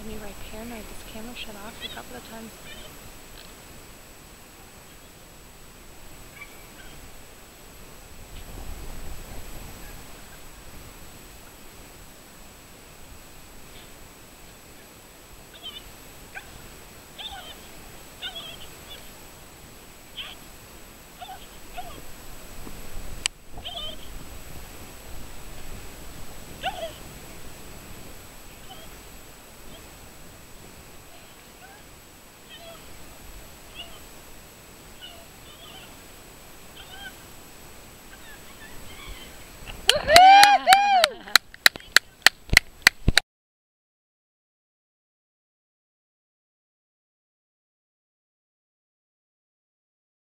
had me right paranoid. This camera shut off a couple of times.